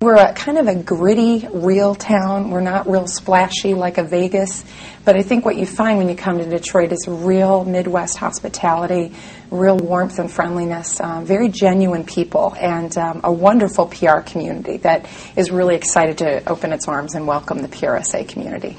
We're a kind of a gritty, real town. We're not real splashy like a Vegas, but I think what you find when you come to Detroit is real Midwest hospitality, real warmth and friendliness, um, very genuine people, and um, a wonderful PR community that is really excited to open its arms and welcome the PRSA community.